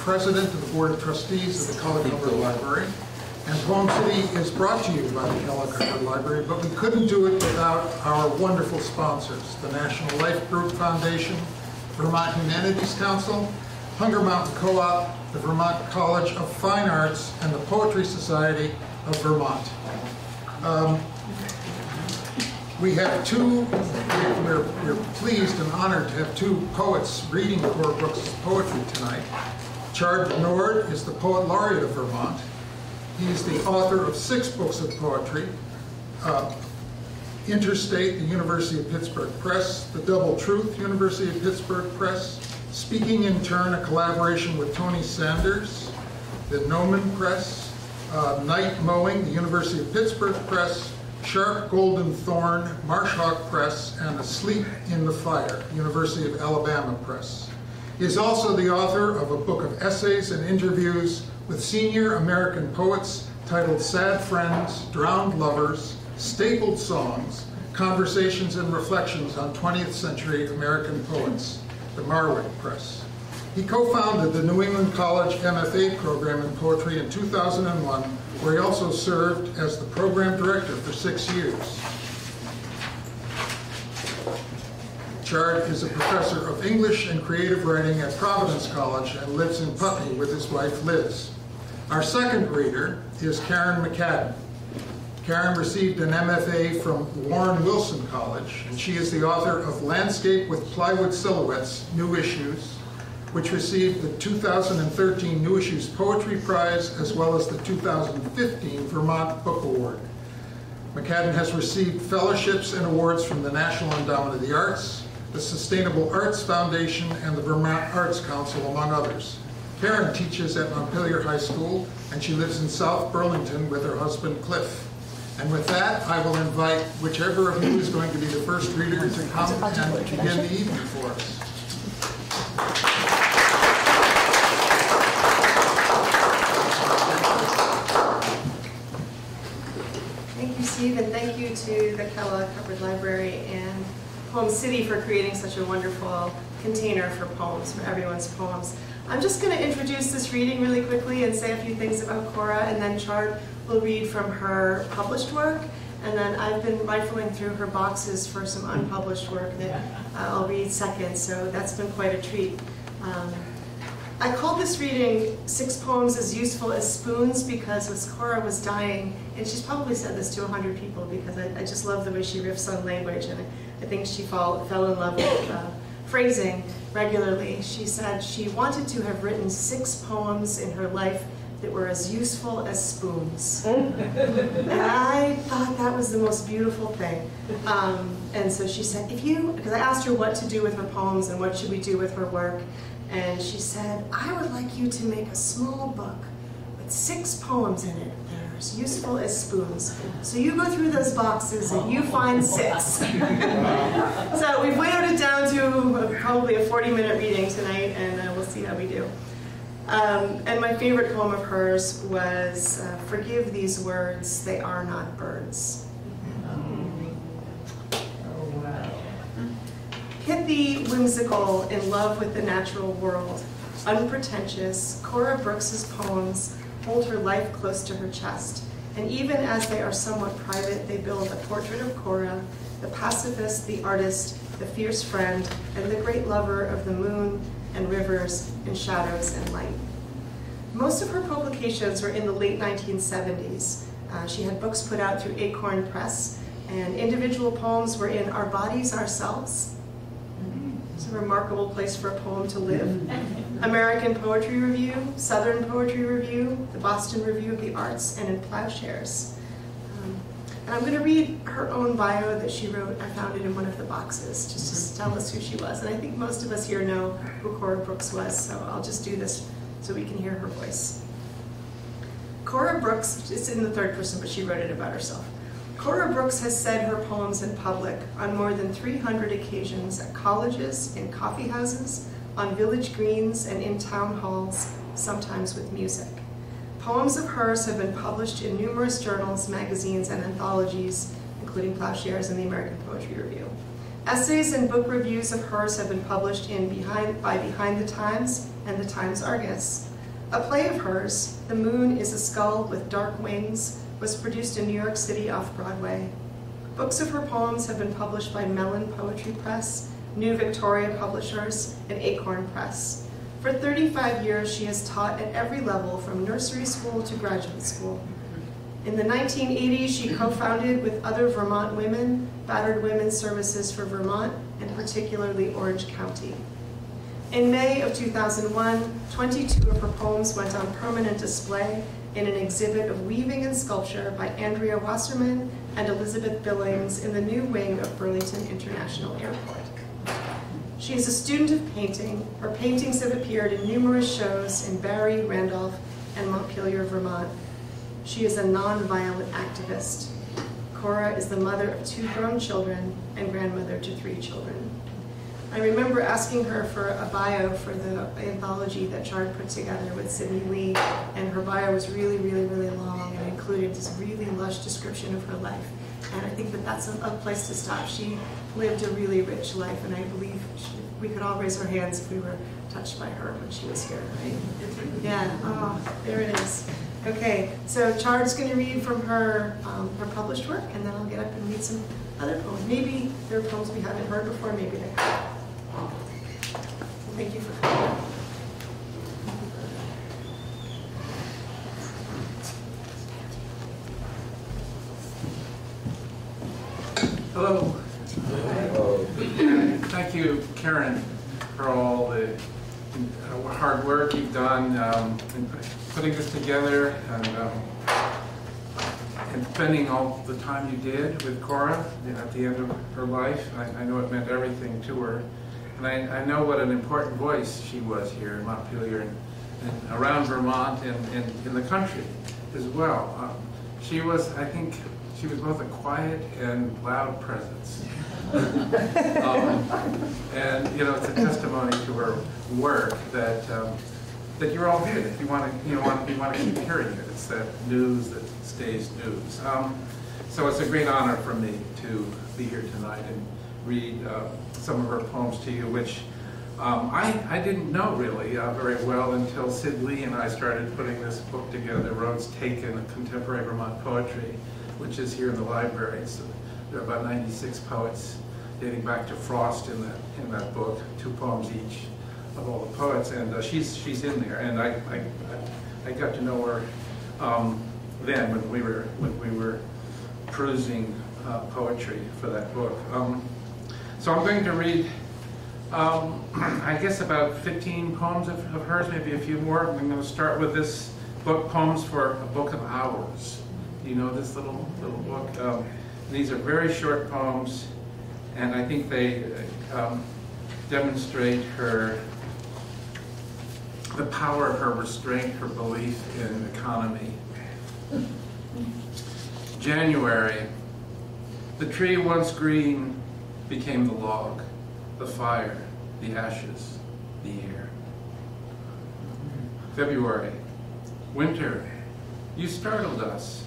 president of the Board of Trustees of the Hubbard Library. And Poem City is brought to you by the Hubbard Library, but we couldn't do it without our wonderful sponsors, the National Life Group Foundation, Vermont Humanities Council, Hunger Mountain Co-op, the Vermont College of Fine Arts, and the Poetry Society of Vermont. Um, we have two, we're, we're pleased and honored to have two poets reading Cora Brooks' poetry tonight. Chard deNiord is the Poet Laureate of Vermont. He's the author of six books of poetry, uh, Interstate, the University of Pittsburgh Press, The Double Truth, University of Pittsburgh Press, Speaking in Turn, a collaboration with Tony Sanders, the Gnomon Press, uh, Night Mowing, the University of Pittsburgh Press, Sharp Golden Thorn, Marsh Hawk Press, and Asleep in the Fire, University of Alabama Press. He is also the author of a book of essays and interviews with senior American poets titled Sad Friends, Drowned Lovers, Stapled Songs, Conversations and Reflections on 20th Century American Poets, the Marick Press. He co-founded the New England College MFA program in poetry in 2001, where he also served as the program director for six years. Chard is a professor of English and creative writing at Providence College and lives in Putney with his wife Liz. Our second reader is Kerrin McCadden. Kerrin received an MFA from Warren Wilson College, and she is the author of Landscape with Plywood Silhouettes, New Issues, which received the 2013 New Issues Poetry Prize as well as the 2015 Vermont Book Award. McCadden has received fellowships and awards from the National Endowment of the Arts, the Sustainable Arts Foundation, and the Vermont Arts Council, among others. Kerrin teaches at Montpelier High School, and she lives in South Burlington with her husband, Cliff. And with that, I will invite whichever of you is going to be the first reader to come and begin the evening for us. Thank you, Steve, and thank you to the Kellogg Hubbard Library and Poem City for creating such a wonderful container for poems, for everyone's poems. I'm just going to introduce this reading really quickly and say a few things about Cora, and then Chard will read from her published work. And then I've been rifling through her boxes for some unpublished work that I'll read second, so that's been quite a treat. Um, I called this reading Six Poems as Useful as Spoons because as Cora was dying, and she's probably said this to 100 people because I, I just love the way she riffs on language, and I, think she fall, fell in love with uh, phrasing regularly. She said she wanted to have written six poems in her life that were as useful as spoons. and I thought that was the most beautiful thing. Um, and so she said, if you, because I asked her what to do with her poems and what should we do with her work, and she said, I would like you to make a small book with six poems in it that as useful as spoons. So you go through those boxes and you find six. so we've whittled it down to probably a 40 minute reading tonight, and uh, we'll see how we do. Um, and my favorite poem of hers was uh, Forgive these words, they are not birds. Pithy, whimsical, in love with the natural world, unpretentious, Cora Brooks's poems hold her life close to her chest. And even as they are somewhat private, they build a portrait of Cora, the pacifist, the artist, the fierce friend, and the great lover of the moon and rivers and shadows and light. Most of her publications were in the late 1970s. Uh, she had books put out through Acorn Press, and individual poems were in Our Bodies, Ourselves. It's a remarkable place for a poem to live. American Poetry Review, Southern Poetry Review, the Boston Review of the Arts, and in Ploughshares. Um, and I'm going to read her own bio that she wrote. I found it in one of the boxes, just to tell us who she was. And I think most of us here know who Cora Brooks was, so I'll just do this so we can hear her voice. Cora Brooks, it's in the third person, but she wrote it about herself. Cora Brooks has said her poems in public on more than 300 occasions at colleges, in coffee houses, on village greens, and in town halls, sometimes with music. Poems of hers have been published in numerous journals, magazines, and anthologies, including Ploughshares and the American Poetry Review. Essays and book reviews of hers have been published in Behind, by Behind the Times and the Times Argus. A play of hers, The Moon is a Skull with Dark Wings, was produced in New York City off Broadway. Books of her poems have been published by Mellon Poetry Press, New Victoria Publishers, and Acorn Press. For 35 years, she has taught at every level from nursery school to graduate school. In the 1980s, she co-founded with other Vermont women Battered Women's Services for Vermont, and particularly Orange County. In May of 2001, 22 of her poems went on permanent display in an exhibit of weaving and sculpture by Andrea Wasserman and Elizabeth Billings in the new wing of Burlington International Airport. She is a student of painting. Her paintings have appeared in numerous shows in Barre, Randolph, and Montpelier, Vermont. She is a nonviolent activist. Cora is the mother of two grown children and grandmother to three children. I remember asking her for a bio for the anthology that Chard put together with Sydney Lea, and her bio was really, really, really long and included this really lush description of her life. And I think that that's a, a place to stop. She lived a really rich life, and I believe we could all raise our hands if we were touched by her when she was here, right? Yeah, oh, there it is. Okay, so Chard's going to read from her um, her published work, and then I'll get up and read some other poems. Maybe there are poems we haven't heard before, maybe they have. Thank you for coming. Hello. Thank you, Kerrin, for all the uh, hard work you've done um, in putting this together and, um, and spending all the time you did with Cora at the end of her life. I, I know it meant everything to her. And I, I know what an important voice she was here in Montpelier and, and around Vermont and, and in the country as well. Um, she was, I think, she was both a quiet and loud presence. Um, and you know, it's a testimony to her work that um, that you're all here. That you want to, you know, want, you want to keep hearing it. It's that news that stays news. Um, so it's a great honor for me to be here tonight and read uh, some of her poems to you, which um, I, I didn't know really uh, very well until Sid Lea and I started putting this book together, Roads Taken, Contemporary Vermont Poetry, which is here in the library. So there are about 96 poets dating back to Frost in that, in that book, two poems each of all the poets, and uh, she's, she's in there. And I, I, I got to know her um, then when we were, when we were perusing uh, poetry for that book. Um, so I'm going to read, um, I guess about 15 poems of, of, hers, maybe a few more. I'm going to start with this book, Poems for a Book of Hours. You know this little little book? Um, these are very short poems, and I think they um, demonstrate her the power of her restraint, her belief in economy. January. The tree once green became the log, the fire, the ashes, the air. February. Winter. You startled us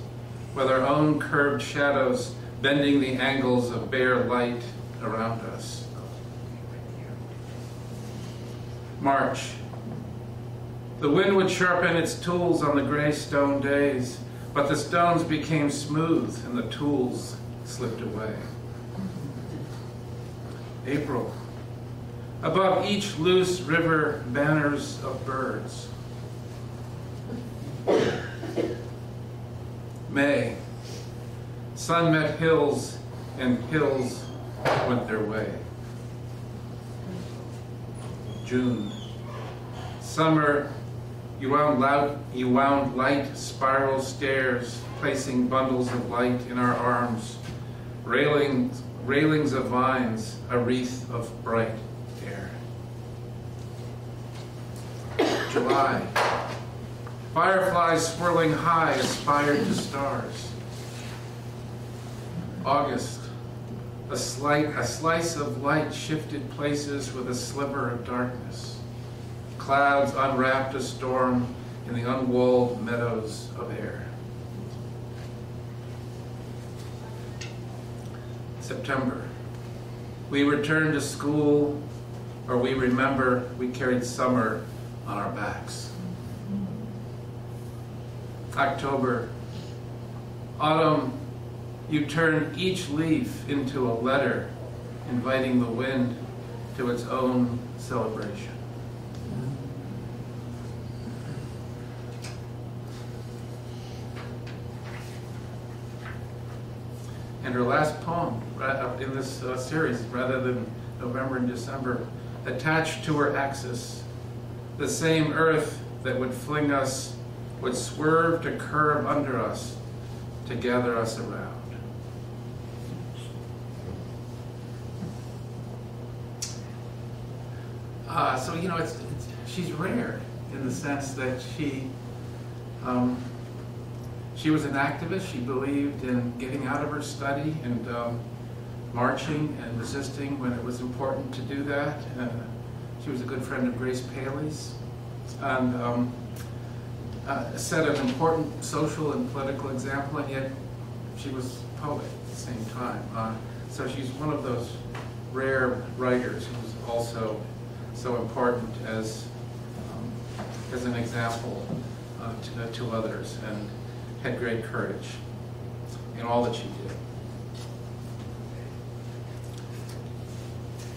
with our own curved shadows bending the angles of bare light around us. March. The wind would sharpen its tools on the gray stone days, but the stones became smooth and the tools slipped away. April. Above each loose river, banners of birds. May. Sun met hills, and hills went their way. June. Summer, you wound, loud, you wound light spiral stairs, placing bundles of light in our arms, railings, railings of vines, a wreath of bright air. July. Fireflies swirling high aspired to stars. August. A, slight, a slice of light shifted places with a sliver of darkness. Clouds unwrapped a storm in the unwalled meadows of air. September. We return to school, or we remember we carried summer on our backs. October, autumn, you turn each leaf into a letter inviting the wind to its own celebration. And her last poem in this uh, series, rather than November and December, attached to her axis, the same earth that would fling us would swerve to curve under us to gather us around. Uh, so you know, it's, it's she's rare in the sense that she um, she was an activist. She believed in getting out of her study and um, marching and resisting when it was important to do that. And she was a good friend of Grace Paley's and um, uh, set an important social and political example, and yet she was a poet at the same time. Uh, so she's one of those rare writers who's also so important as um, as an example uh, to, to others and had great courage in all that she did.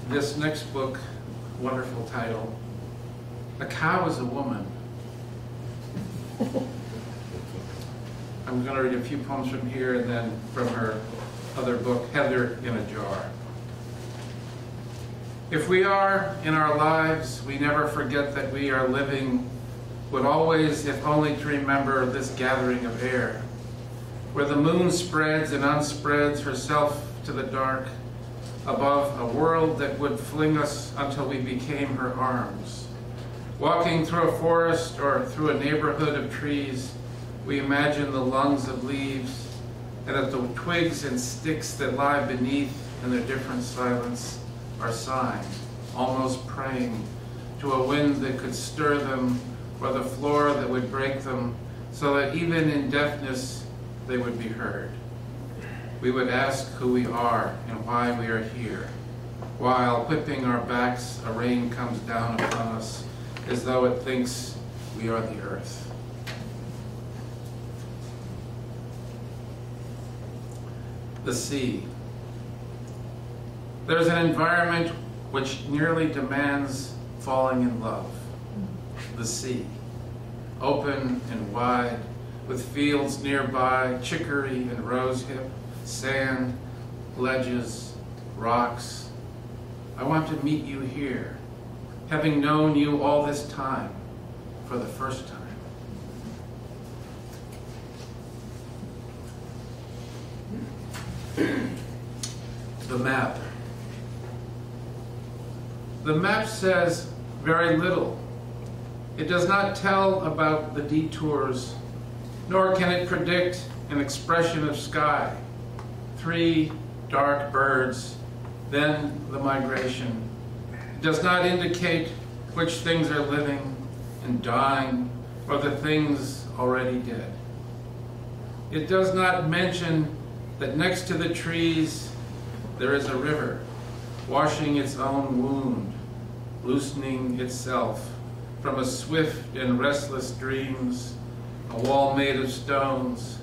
This next book, wonderful title, A Cow is a Woman. I'm going to read a few poems from here and then from her other book, Heather in a Jar. If we are in our lives, we never forget that we are living, would always, if only to remember this gathering of air, where the moon spreads and unspreads herself to the dark, above a world that would fling us until we became her arms. Walking through a forest or through a neighborhood of trees, we imagine the lungs of leaves and of the twigs and sticks that lie beneath in their different silence are sighing, almost praying to a wind that could stir them or the floor that would break them so that even in deafness they would be heard. We would ask who we are and why we are here, while whipping our backs, a rain comes down upon us as though it thinks we are the earth. The sea. There's an environment which nearly demands falling in love. The sea. Open and wide, with fields nearby, chicory and rosehip, sand, ledges, rocks. I want to meet you here, having known you all this time for the first time. the map. The map says very little. It does not tell about the detours, nor can it predict an expression of sky. Three dark birds, then the migration. It does not indicate which things are living and dying, or the things already dead. It does not mention that next to the trees there is a river, washing its own wound, loosening itself from a swift and restless dreams, a wall made of stones,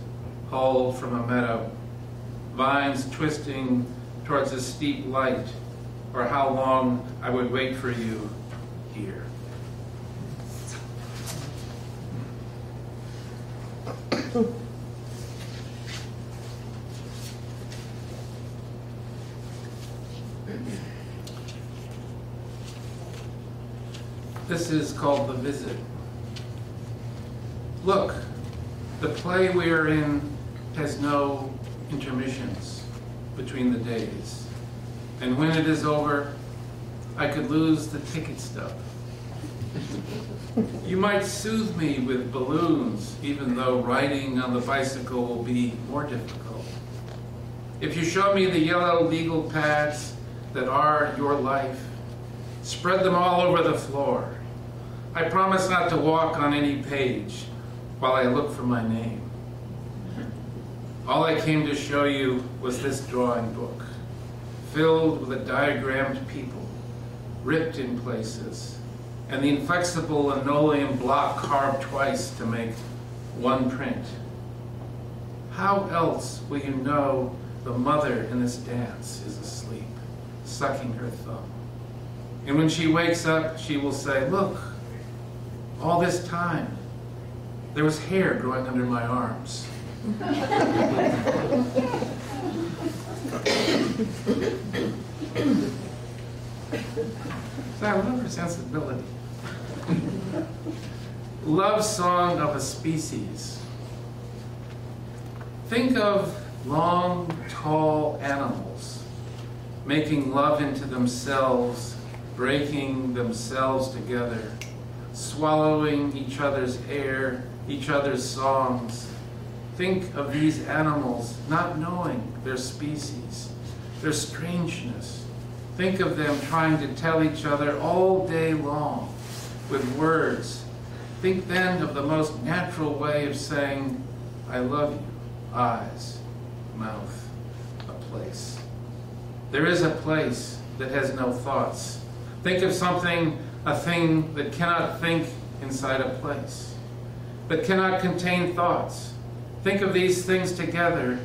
hauled from a meadow, vines twisting towards a steep light, or how long I would wait for you here. Hmm. This is called The Visit. Look, the play we are in has no intermissions between the days. And when it is over, I could lose the ticket stub. You might soothe me with balloons, even though riding on the bicycle will be more difficult. If you show me the yellow legal pads that are your life, spread them all over the floor. I promise not to walk on any page while I look for my name. All I came to show you was this drawing book, filled with a diagrammed people, ripped in places, and the inflexible linoleum block carved twice to make one print. How else will you know the mother in this dance is asleep, sucking her thumb? And when she wakes up, she will say, Look, all this time, there was hair growing under my arms. so I love her sensibility. Love song of a species. Think of long, tall animals making love into themselves, breaking themselves together, swallowing each other's air, each other's songs. Think of these animals not knowing their species, their strangeness. Think of them trying to tell each other all day long with words. Think then of the most natural way of saying, I love you. Eyes, mouth, a place. There is a place that has no thoughts. Think of something, a thing that cannot think inside a place, that cannot contain thoughts. Think of these things together,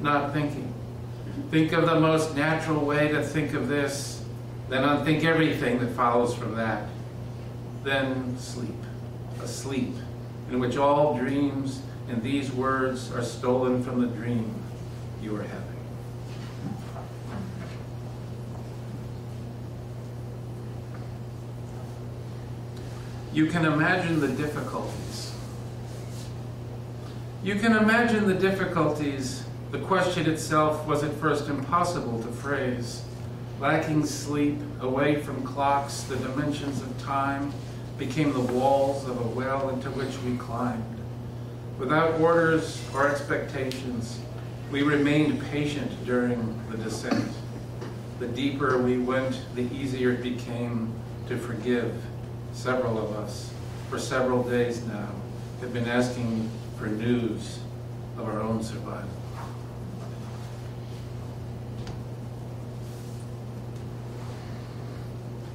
not thinking. Think of the most natural way to think of this, then unthink everything that follows from that. Then sleep, a sleep in which all dreams and these words are stolen from the dream you are having. You can imagine the difficulties. You can imagine the difficulties. The question itself was at first impossible to phrase. Lacking sleep, away from clocks, the dimensions of time became the walls of a well into which we climbed. Without orders or expectations, we remained patient during the descent. The deeper we went, the easier it became to forgive. Several of us, for several days now, have been asking for news of our own survival.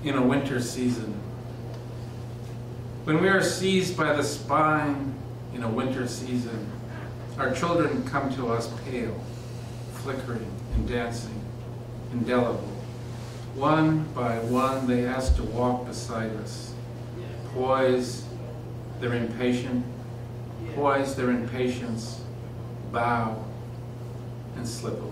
In a winter season, when we are seized by the spine in a winter season, our children come to us pale, flickering and dancing, indelible. One by one, they ask to walk beside us, poise their impatient, poise their impatience, bow, and slip away.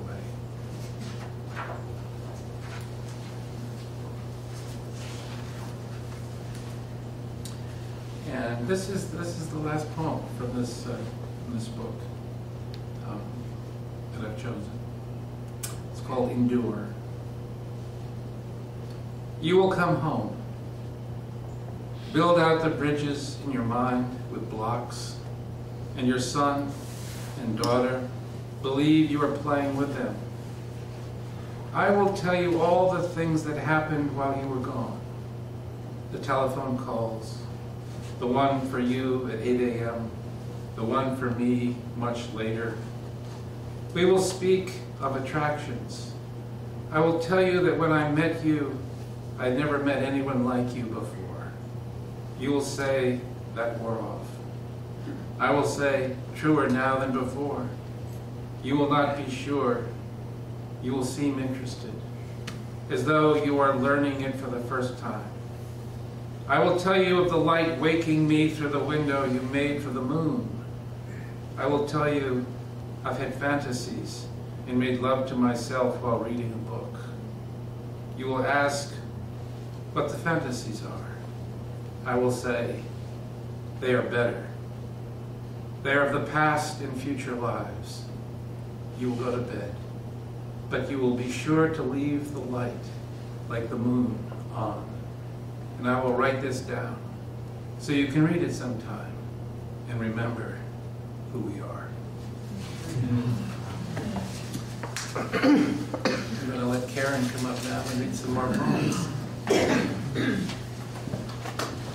And this is this is the last poem from this uh, from this book um, that I've chosen. It's called Endure. You will come home. Build out the bridges in your mind with blocks, and your son and daughter believe you are playing with them. I will tell you all the things that happened while you were gone. The telephone calls, the one for you at 8 a.m., the one for me much later. We will speak of attractions. I will tell you that when I met you, I never met anyone like you before. You will say, that wore off. I will say, truer now than before. You will not be sure. You will seem interested, as though you are learning it for the first time. I will tell you of the light waking me through the window you made for the moon. I will tell you I've had fantasies and made love to myself while reading a book. You will ask what the fantasies are. I will say they are better. They are of the past and future lives. You will go to bed, but you will be sure to leave the light, like the moon, on. And I will write this down so you can read it sometime and remember who we are. I'm going to let Kerrin come up now and read some more poems.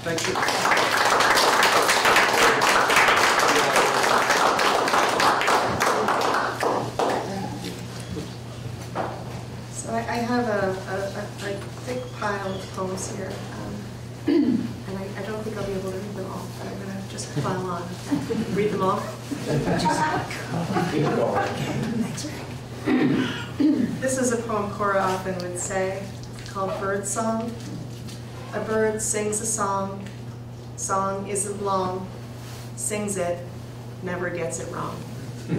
Thank you. So I, I have a, a, a, thick pile of poems here, um, and I, I, don't think I'll be able to read them all, but I'm going to just pile on read them all. Thanks, this is a poem Cora often would say called Bird Song. A bird sings a song, song isn't long, sings it, never gets it wrong.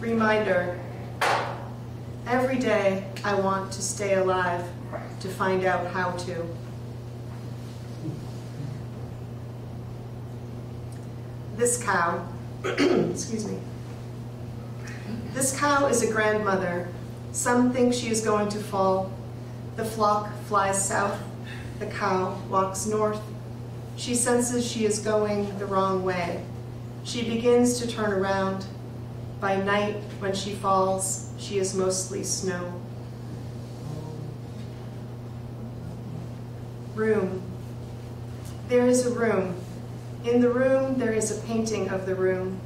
Reminder, every day I want to stay alive to find out how to. This cow, excuse me, this cow is a grandmother. Some think she is going to fall. The flock flies south. The cow walks north. She senses she is going the wrong way. She begins to turn around. By night, when she falls, she is mostly snow. Room. There is a room. In the room, there is a painting of the room.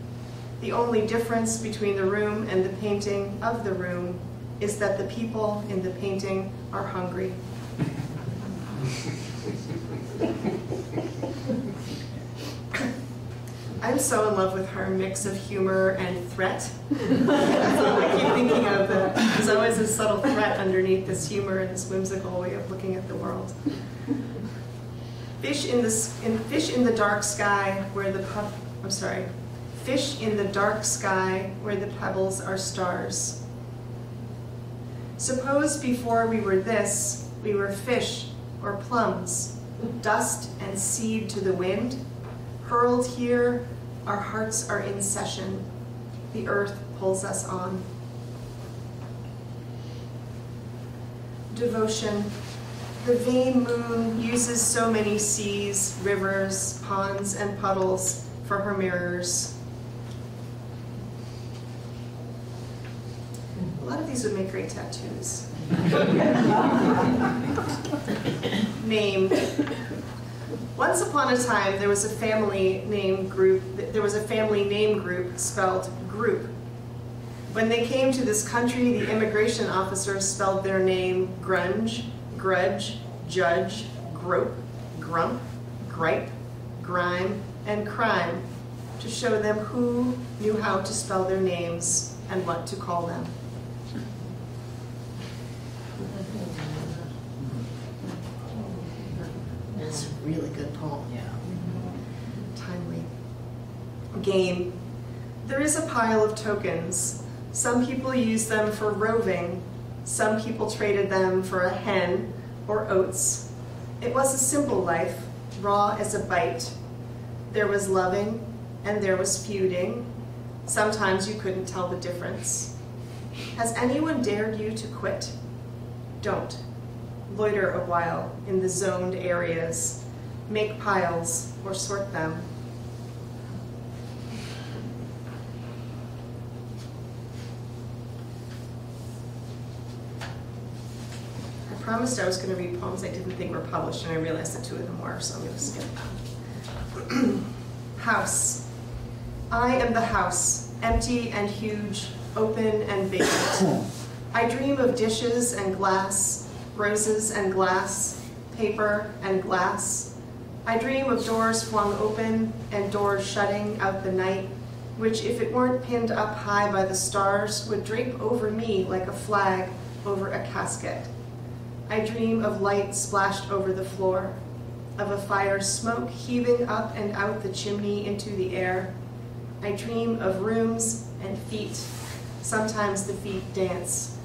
The only difference between the room and the painting of the room is that the people in the painting are hungry. I'm so in love with her mix of humor and threat. I keep thinking of uh, the, there's always a subtle threat underneath this humor and this whimsical way of looking at the world. Fish in the, in, fish in the dark sky where the pup, I'm sorry, fish in the dark sky where the pebbles are stars. Suppose before we were this, we were fish or plums, dust and seed to the wind, hurled here, our hearts are in session, the earth pulls us on. Devotion. The vain moon uses so many seas, rivers, ponds, and puddles for her mirrors. A lot of these would make great tattoos. Named. Once upon a time, there was a family name group. There was a family name group spelled group. When they came to this country, the immigration officers spelled their name grunge, grudge, judge, grope, grump, gripe, grime, and crime to show them who knew how to spell their names and what to call them. That's a really good poem. Yeah. Mm-hmm. Timely. Game. There is a pile of tokens. Some people use them for roving. Some people traded them for a hen or oats. It was a simple life, raw as a bite. There was loving and there was feuding. Sometimes you couldn't tell the difference. Has anyone dared you to quit? Don't. Loiter a while in the zoned areas. Make piles or sort them. I promised I was going to read poems I didn't think were published, and I realized that two of them were, so I'm going to skip them. house. I am the house, empty and huge, open and vacant. I dream of dishes and glass, roses and glass, paper and glass. I dream of doors flung open and doors shutting out the night, which, if it weren't pinned up high by the stars, would drape over me like a flag over a casket. I dream of light splashed over the floor, of a fire smoke heaving up and out the chimney into the air. I dream of rooms and feet. Sometimes the feet dance.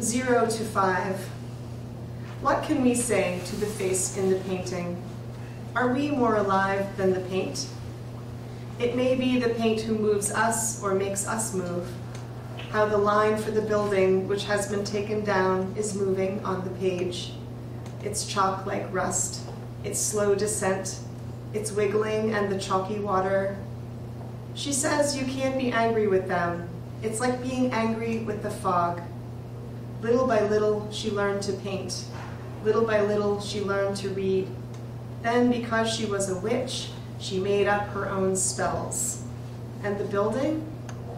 Zero to five. What can we say to the face in the painting? Are we more alive than the paint? It may be the paint who moves us or makes us move. How the line for the building, which has been taken down, is moving on the page. It's chalk like rust, its slow descent, its wiggling and the chalky water. She says you can't be angry with them. It's like being angry with the fog. Little by little, she learned to paint. Little by little, she learned to read. Then, because she was a witch, she made up her own spells. And the building?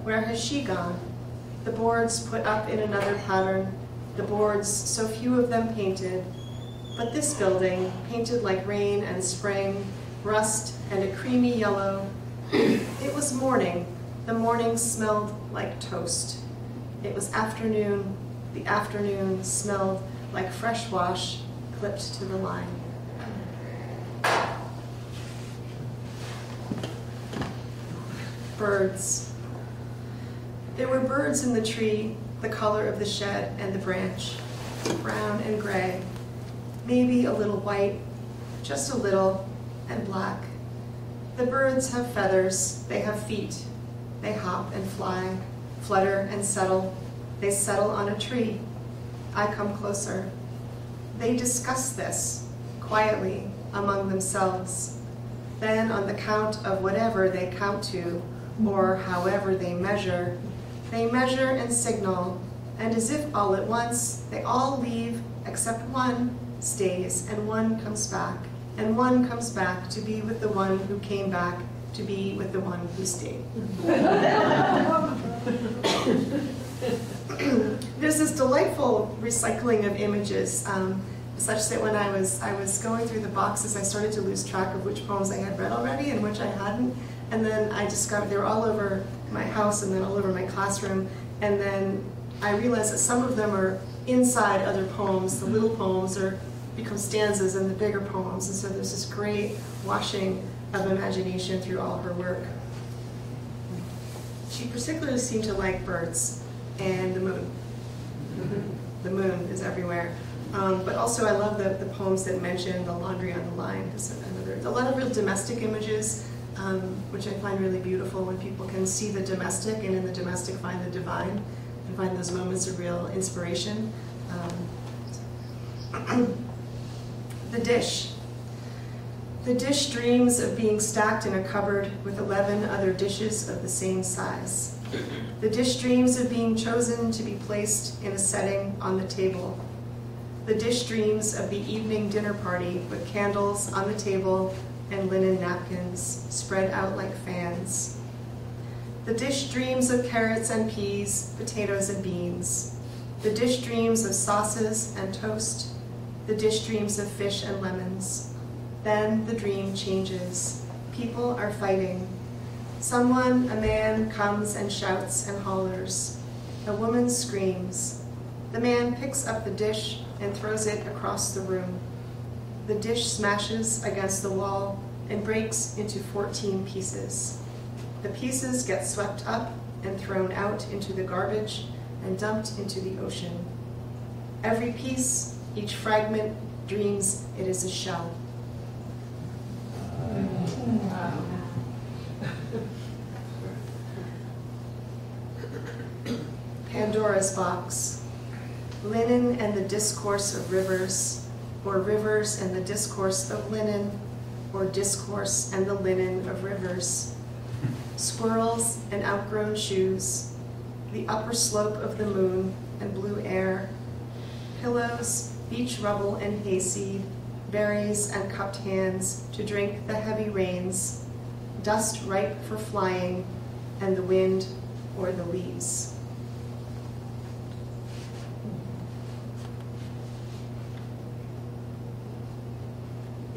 Where has she gone? the boards put up in another pattern, the boards, so few of them painted. But this building, painted like rain and spring, rust and a creamy yellow, it was morning. The morning smelled like toast. It was afternoon. The afternoon smelled like fresh wash clipped to the line. Birds. There were birds in the tree, the color of the shed and the branch, brown and gray, maybe a little white, just a little, and black. The birds have feathers, they have feet, they hop and fly, flutter and settle. They settle on a tree. I come closer. They discuss this quietly among themselves. Then, on the count of whatever they count to, or however they measure, they measure and signal, and as if all at once, they all leave except one stays and one comes back, and one comes back to be with the one who came back to be with the one who stayed. There's this delightful recycling of images, um, such that when I was I was going through the boxes, I started to lose track of which poems I had read already and which I hadn't. And then I discovered they were all over my house and then all over my classroom. And then I realized that some of them are inside other poems. The little poems are become stanzas and the bigger poems. And so there's this great washing of imagination through all her work. She particularly seemed to like birds and the moon. The moon is everywhere. Um, but also I love the, the poems that mention the laundry on the line. There's another, a lot of real domestic images, um, which I find really beautiful when people can see the domestic and in the domestic find the divine and find those moments of real inspiration. Um, the dish. The dish dreams of being stacked in a cupboard with 11 other dishes of the same size. The dish dreams of being chosen to be placed in a setting on the table. The dish dreams of the evening dinner party with candles on the table and linen napkins spread out like fans. The dish dreams of carrots and peas, potatoes and beans. The dish dreams of sauces and toast. The dish dreams of fish and lemons. Then the dream changes. People are fighting. Someone, a man, comes and shouts and hollers. A woman screams. The man picks up the dish and throws it across the room. The dish smashes against the wall and breaks into 14 pieces. The pieces get swept up and thrown out into the garbage and dumped into the ocean. Every piece, each fragment, dreams it is a shell. Pandora's box. Linen and the discourse of rivers, or rivers and the discourse of linen, or discourse and the linen of rivers. Squirrels and outgrown shoes, the upper slope of the moon and blue air, pillows, beach rubble and hayseed, berries and cupped hands to drink the heavy rains, dust ripe for flying, and the wind or the leaves.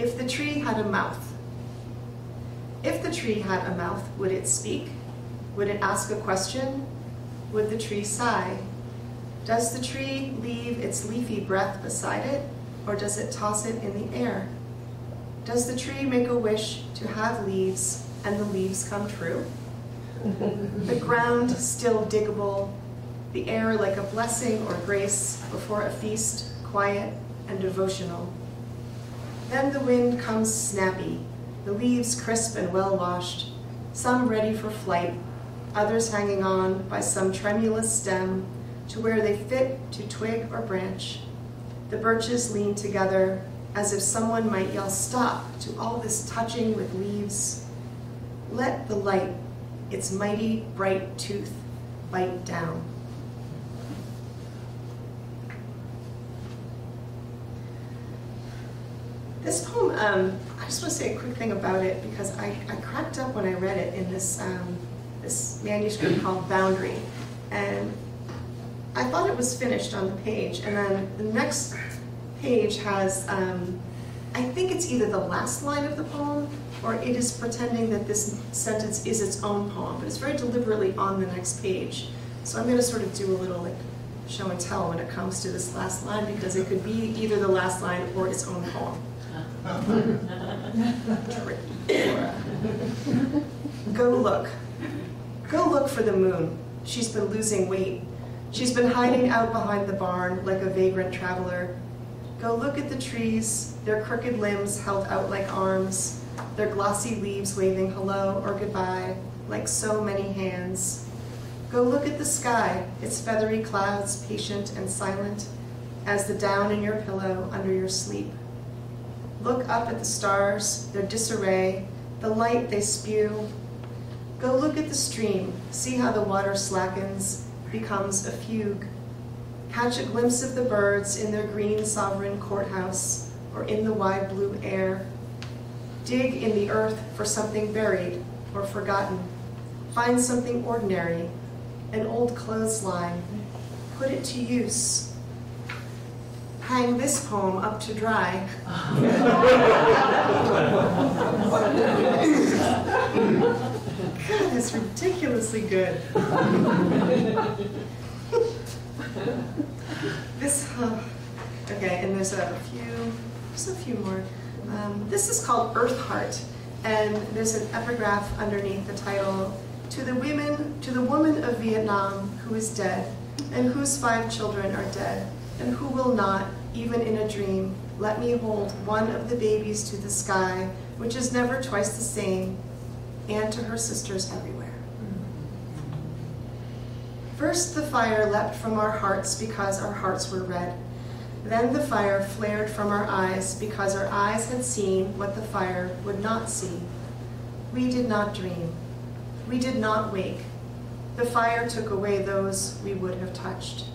If the tree had a mouth, if the tree had a mouth, would it speak? Would it ask a question? Would the tree sigh? Does the tree leave its leafy breath beside it, or does it toss it in the air? Does the tree make a wish to have leaves, and the leaves come true? the ground still diggable, the air like a blessing or grace before a feast, quiet and devotional. Then the wind comes snappy, the leaves crisp and well washed, some ready for flight, others hanging on by some tremulous stem to where they fit to twig or branch. The birches lean together as if someone might yell stop to all this touching with leaves. Let the light, its mighty bright tooth, bite down. Um, I just want to say a quick thing about it because I, I cracked up when I read it in this, um, this manuscript called Boundary. And I thought it was finished on the page, and then the next page has, um, I think it's either the last line of the poem, or it is pretending that this sentence is its own poem, but it's very deliberately on the next page. So I'm gonna sort of do a little like show and tell when it comes to this last line, because it could be either the last line or its own poem. Go look. Go look for the moon. She's been losing weight. She's been hiding out behind the barn like a vagrant traveler. Go look at the trees, their crooked limbs held out like arms, their glossy leaves waving hello or goodbye like so many hands. Go look at the sky, its feathery clouds patient and silent as the down in your pillow under your sleep. Look up at the stars, their disarray, the light they spew. Go look at the stream, see how the water slackens, becomes a fugue. Catch a glimpse of the birds in their green sovereign courthouse or in the wide blue air. Dig in the earth for something buried or forgotten. Find something ordinary, an old clothesline. Put it to use. Hang this poem up to dry. God, that's ridiculously good. this, uh, okay, and there's a few, just a few more. Um, this is called Earth Heart, and there's an epigraph underneath the title, to the women, to the woman of Vietnam who is dead, and whose five children are dead, and who will not, even in a dream, let me hold one of the babies to the sky, which is never twice the same, and to her sisters everywhere. First, the fire leapt from our hearts because our hearts were red. Then the fire flared from our eyes because our eyes had seen what the fire would not see. We did not dream. We did not wake. The fire took away those we would have touched.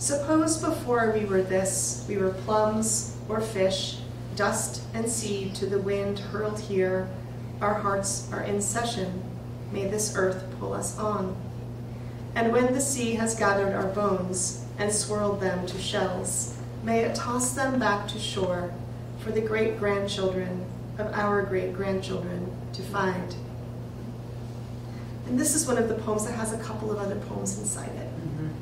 Suppose before we were this, we were plums or fish, dust and seed to the wind hurled here. Our hearts are in session. May this earth pull us on. And when the sea has gathered our bones and swirled them to shells, may it toss them back to shore for the great grandchildren of our great grandchildren to find. And this is one of the poems that has a couple of other poems inside it.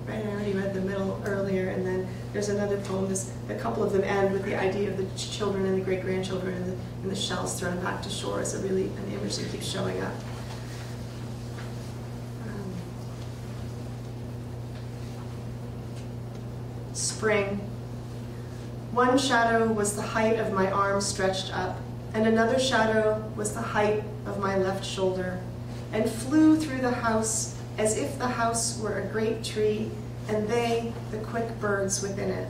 Right, I already read the middle earlier, and then there's another poem. This, a couple of them end with the idea of the children and the great grandchildren and the, and the shells thrown back to shore. It's a really an image that keeps showing up. Um, Spring. One shadow was the height of my arm stretched up, and another shadow was the height of my left shoulder, and flew through the house as if the house were a great tree, and they the quick birds within it.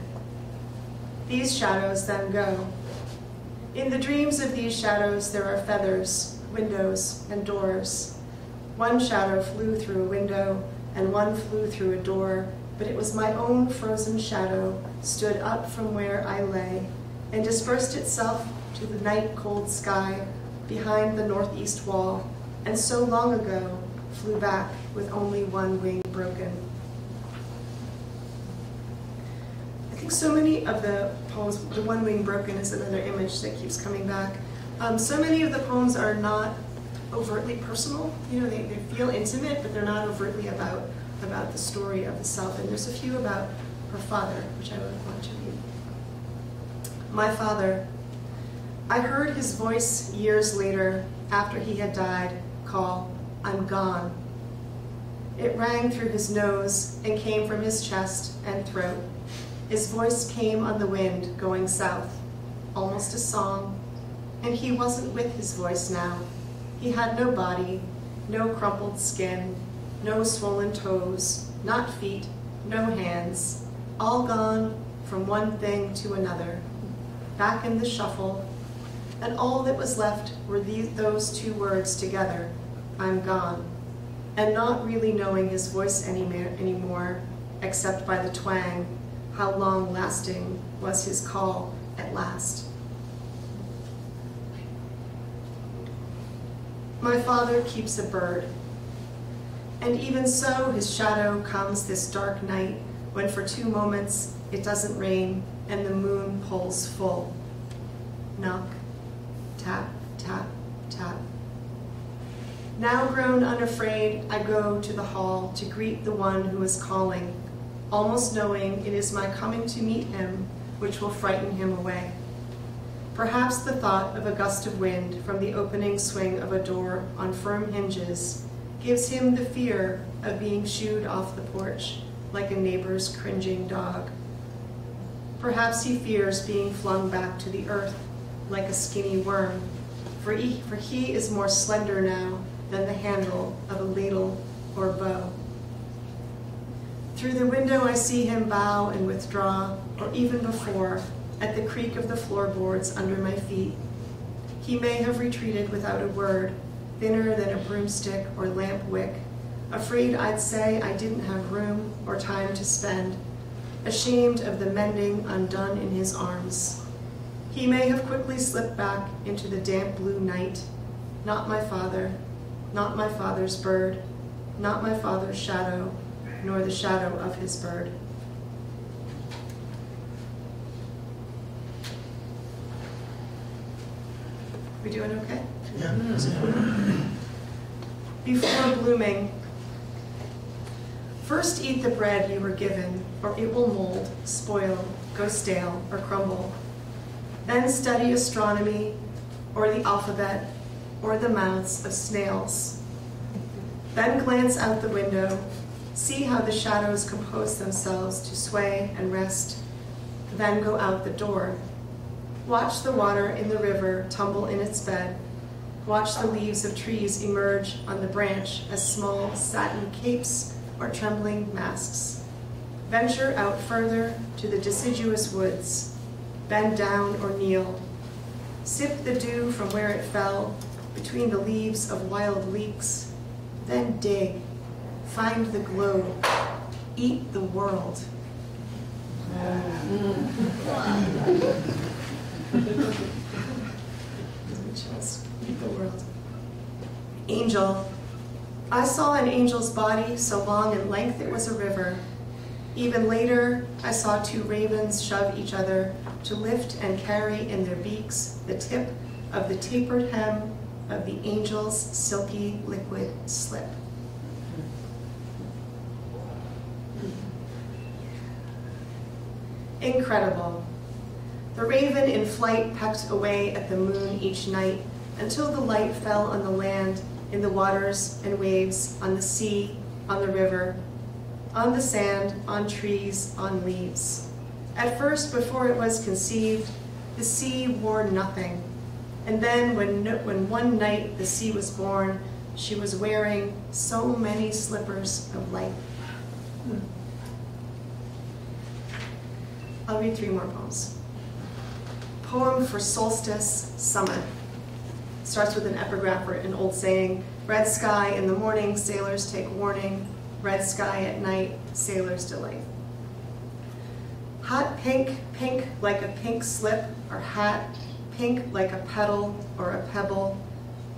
These shadows then go. In the dreams of these shadows there are feathers, windows, and doors. One shadow flew through a window, and one flew through a door, but it was my own frozen shadow stood up from where I lay and dispersed itself to the night cold sky behind the northeast wall, and so long ago flew back with only one wing broken. I think so many of the poems, the one wing broken is another image that keeps coming back. Um, so many of the poems are not overtly personal. You know, they, they feel intimate, but they're not overtly about about the story of the self. And there's a few about her father, which I would want to read. My father. I heard his voice years later, after he had died, call, I'm gone. It rang through his nose and came from his chest and throat. His voice came on the wind going south, almost a song. And he wasn't with his voice now. He had no body, no crumpled skin, no swollen toes, not feet, no hands, all gone from one thing to another, back in the shuffle, and all that was left were these, those two words together, I'm gone, and not really knowing his voice any anymore, except by the twang, how long lasting was his call at last. My father keeps a bird. And even so, his shadow comes this dark night when for two moments it doesn't rain and the moon pulls full. Knock, tap, tap, tap. Now grown unafraid, I go to the hall to greet the one who is calling, almost knowing it is my coming to meet him which will frighten him away. Perhaps the thought of a gust of wind from the opening swing of a door on firm hinges gives him the fear of being shooed off the porch like a neighbor's cringing dog. Perhaps he fears being flung back to the earth like a skinny worm, for he, for he is more slender now than the handle of a ladle or bow. Through the window, I see him bow and withdraw, or even before, at the creak of the floorboards under my feet. He may have retreated without a word, thinner than a broomstick or lamp wick, afraid I'd say I didn't have room or time to spend, ashamed of the mending undone in his arms. He may have quickly slipped back into the damp blue night. Not my father, not my father's bird, not my father's shadow, nor the shadow of his bird. We doing okay? Yeah. Before blooming, first eat the bread you were given, or it will mold, spoil, go stale, or crumble. Then study astronomy, or the alphabet, or the mouths of snails. Then glance out the window, see how the shadows compose themselves to sway and rest. Then go out the door. Watch the water in the river tumble in its bed. Watch the leaves of trees emerge on the branch as small satin capes or trembling masks. Venture out further to the deciduous woods. Bend down or kneel. Sip the dew from where it fell between the leaves of wild leeks. Then dig. Find the globe. Eat the world. Eat the world. Angel. I saw an angel's body so long in length it was a river. Even later, I saw two ravens shove each other to lift and carry in their beaks the tip of the tapered hem of the angel's silky liquid slip. Incredible. The raven in flight pecked away at the moon each night until the light fell on the land, in the waters and waves, on the sea, on the river, on the sand, on trees, on leaves. At first, before it was conceived, the sea wore nothing. And then, when, when one night the sea was born, she was wearing so many slippers of light. Hmm. I'll read three more poems. Poem for solstice, summer. Starts with an epigraph or an old saying Red sky in the morning, sailors take warning. Red sky at night, sailors delight. Hot pink, pink like a pink slip or hat, pink like a petal or a pebble.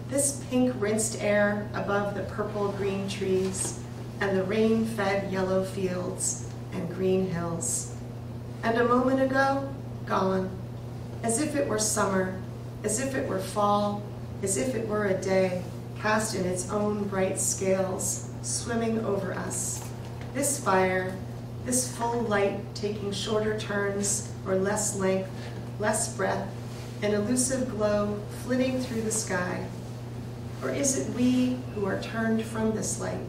This pink rinsed air above the purple green trees and the rain fed yellow fields and green hills. And a moment ago, gone, as if it were summer, as if it were fall, as if it were a day cast in its own bright scales, swimming over us. This fire, this full light taking shorter turns or less length, less breath, an elusive glow flitting through the sky. Or is it we who are turned from this light?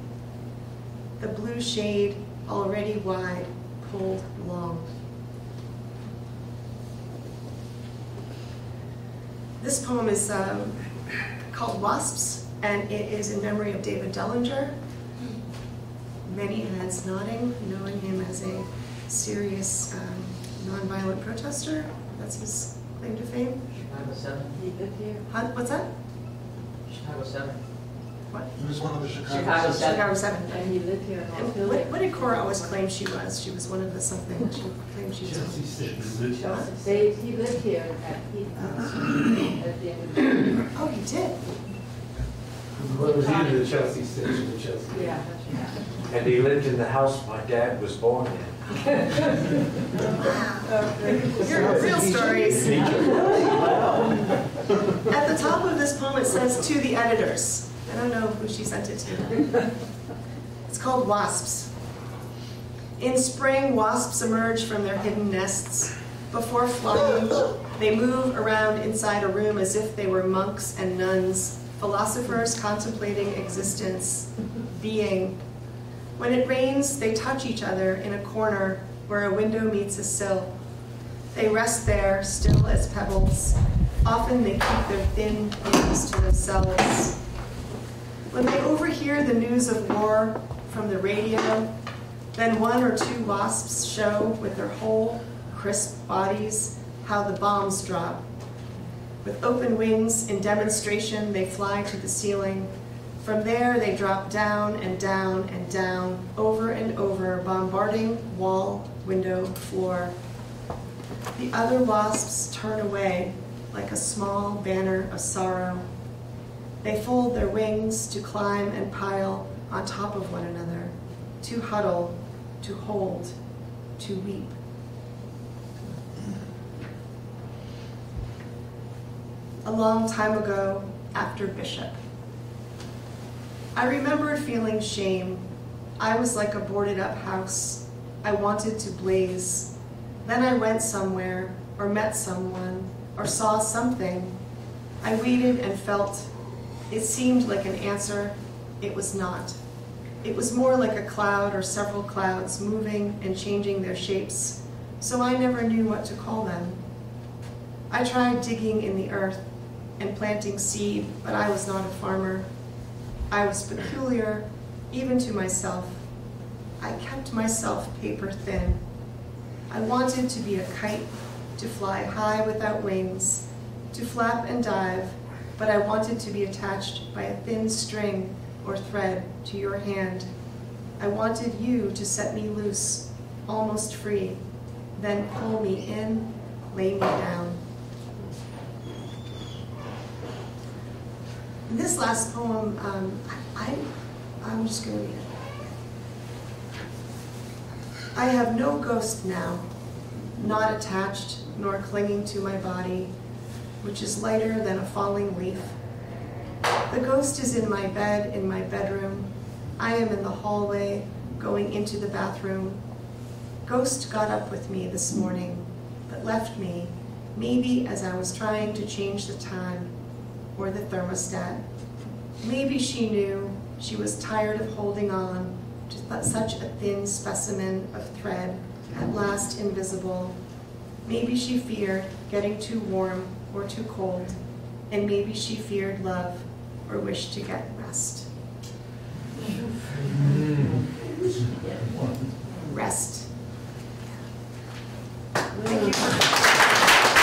The blue shade, already wide, pulled long. This poem is um, called Wasps, and it is in memory of David Dellinger. Many heads nodding, knowing him as a serious um, nonviolent protester. That's his claim to fame. Chicago Seven. He lived here. Huh, What's that? Chicago Seven. What? He was one of the Chicago. Chicago Seven. Chicago Seven. And he lived here in And What, what did Cora always claim she was? She was one of the something. She claimed she was. Chelsea. They, he lived here at Heath House uh-huh. at the end of the. Oh, he did. Well, it was either the Chelsea station or Chelsea. Yeah. And he lived in the house my dad was born in. Your real stories. At the top of this poem, it says, "To the editors." I don't know who she sent it to. It's called Wasps. In spring, wasps emerge from their hidden nests. Before flying, they move around inside a room as if they were monks and nuns, philosophers contemplating existence, being. When it rains, they touch each other in a corner where a window meets a sill. They rest there, still as pebbles. Often they keep their thin wings to themselves. When they overhear the news of war from the radio, then one or two wasps show with their whole crisp bodies how the bombs drop. With open wings in demonstration, they fly to the ceiling. From there, they drop down and down and down, over and over, bombarding wall, window, floor. The other wasps turn away like a small banner of sorrow. They fold their wings to climb and pile on top of one another, to huddle, to hold, to weep. A long time ago, after Bishop, I remembered feeling shame. I was like a boarded up house. I wanted to blaze. Then I went somewhere, or met someone, or saw something. I waited and felt. It seemed like an answer. It was not. It was more like a cloud or several clouds moving and changing their shapes, so I never knew what to call them. I tried digging in the earth and planting seed, but I was not a farmer. I was peculiar, even to myself. I kept myself paper thin. I wanted to be a kite, to fly high without wings, to flap and dive, but I wanted to be attached by a thin string or thread to your hand. I wanted you to set me loose, almost free, then pull me in, lay me down. This last poem, um, I, I'm just going to read it. I have no ghost now, not attached nor clinging to my body, which is lighter than a falling leaf. The ghost is in my bed in my bedroom. I am in the hallway going into the bathroom. Ghost got up with me this morning, but left me, maybe as I was trying to change the time or the thermostat. Maybe she knew she was tired of holding on to such a thin specimen of thread, at last invisible. Maybe she feared getting too warm or too cold, and maybe she feared love or wished to get rest. Hmm. Rest. Thank you. for-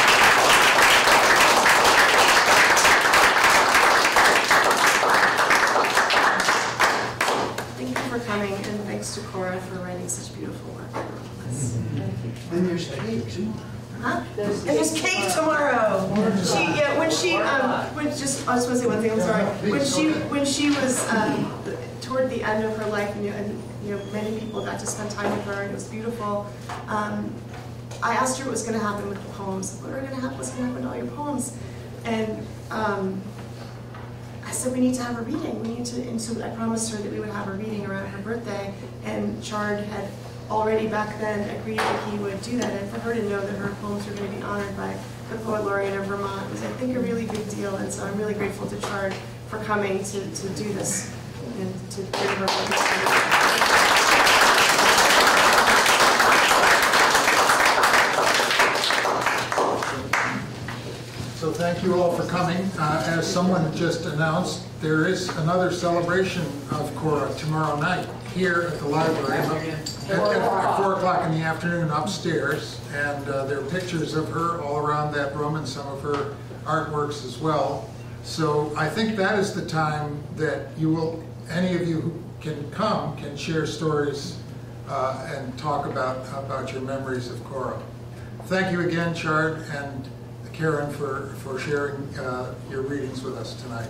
Thank you for coming, and thanks to Cora for writing such beautiful work. And there's cake too. Huh? And there's cake tomorrow. She, yeah, when she, um, when just, I was gonna say one thing, I'm sorry. When she, when she was, um, toward the end of her life, and, you- and, you know, many people got to spend time with her, and it was beautiful. Um, I asked her what was gonna happen with the poems. What are gonna happen, what's gonna happen to all your poems? And, um, I said, we need to have a reading. We need to, and so I promised her that we would have a reading around her birthday. And Chard had already back then agreed that he would do that. And for her to know that her poems were going to be honored by the Poet Laureate of Vermont was, I think, a really big deal. And so I'm really grateful to Chard for coming to, to do this and to bring her. So thank you all for coming. Uh, As someone just announced, there is another celebration of Cora tomorrow night here at the library. At at 4 o'clock in the afternoon upstairs. And uh, there are pictures of her all around that room and some of her artworks as well. So I think that is the time that you will, any of you who can come, can share stories uh, and talk about, about your memories of Cora. Thank you again, Chard and Kerrin, for, for sharing uh, your readings with us tonight.